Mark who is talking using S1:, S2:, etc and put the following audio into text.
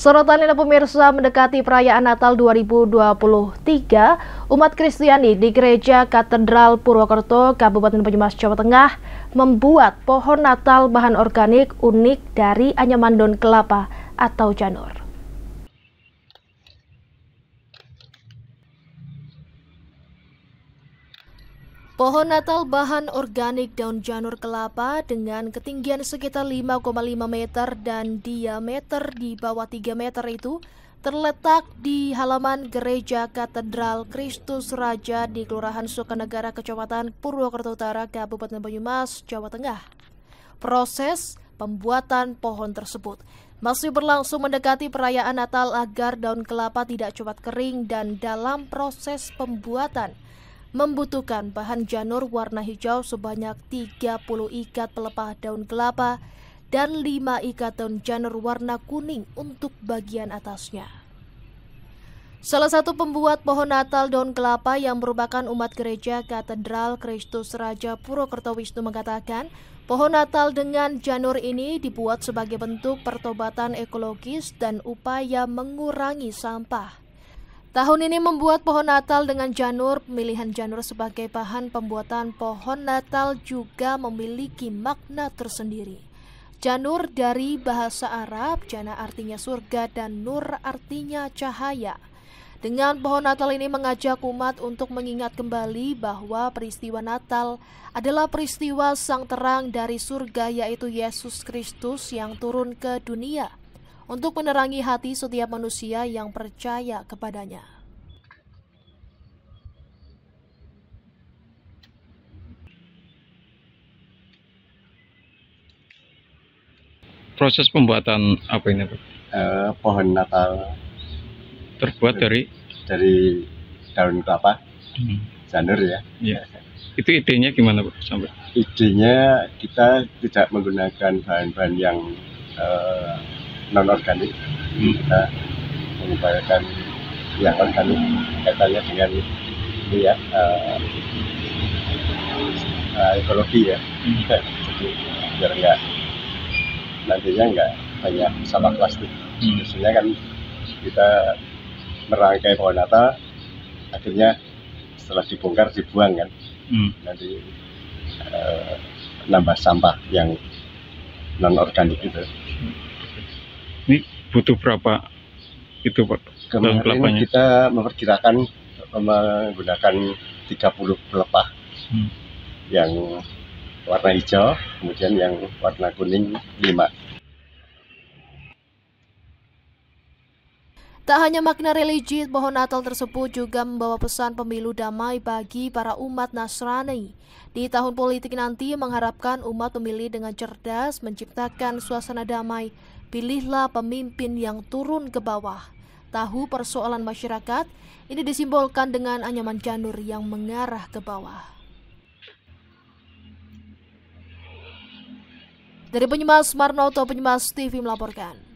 S1: Sorotan ini pemirsa mendekati perayaan Natal 2023, umat Kristiani di Gereja Katedral Purwokerto, Kabupaten Banyumas, Jawa Tengah membuat pohon Natal bahan organik unik dari anyaman daun kelapa atau janur. Pohon Natal bahan organik daun janur kelapa dengan ketinggian sekitar 5,5 meter dan diameter di bawah 3 meter itu terletak di halaman Gereja Katedral Kristus Raja di Kelurahan Sukanegara, Kecamatan Purwokerto Utara, Kabupaten Banyumas, Jawa Tengah. Proses pembuatan pohon tersebut masih berlangsung mendekati perayaan Natal agar daun kelapa tidak cepat kering dan dalam proses pembuatan membutuhkan bahan janur warna hijau sebanyak 30 ikat pelepah daun kelapa dan 5 ikat daun janur warna kuning untuk bagian atasnya. Salah satu pembuat pohon Natal daun kelapa yang merupakan umat gereja Katedral Kristus Raja Purwokerto Wisnu mengatakan, pohon Natal dengan janur ini dibuat sebagai bentuk pertobatan ekologis dan upaya mengurangi sampah. Tahun ini membuat pohon Natal dengan janur, pemilihan janur sebagai bahan pembuatan pohon Natal juga memiliki makna tersendiri. Janur dari bahasa Arab, jana artinya surga dan nur artinya cahaya. Dengan pohon Natal ini mengajak umat untuk mengingat kembali bahwa peristiwa Natal adalah peristiwa sang terang dari surga yaitu Yesus Kristus yang turun ke dunia untuk menerangi hati setiap manusia yang percaya kepadanya.
S2: Proses pembuatan apa ini?
S3: Uh, pohon Natal
S2: terbuat dari
S3: dari daun kelapa, hmm. janur ya.
S2: Iya. Itu idenya gimana, Pak? Sampai
S3: idenya kita tidak menggunakan bahan-bahan yang uh, non organik hmm. kita mengupayakan yang organik kaitannya dengan ini ya uh, uh, ekologi ya hmm. jadi biar enggak nantinya enggak banyak sampah plastik hmm. biasanya kan kita merangkai pohon natal akhirnya setelah dibongkar dibuang kan hmm. nanti uh, nambah sampah yang non organik itu
S2: ini butuh berapa itu Pak?
S3: Kemarin kita memperkirakan menggunakan 30 pelepah hmm. yang warna hijau, kemudian yang warna kuning 5.
S1: Tak hanya makna religi, pohon Natal tersebut juga membawa pesan pemilu damai bagi para umat Nasrani. Di tahun politik nanti mengharapkan umat memilih dengan cerdas menciptakan suasana damai. Pilihlah pemimpin yang turun ke bawah. Tahu persoalan masyarakat, ini disimbolkan dengan anyaman janur yang mengarah ke bawah. Dari Penyemas Marnoto, Penyemas TV melaporkan.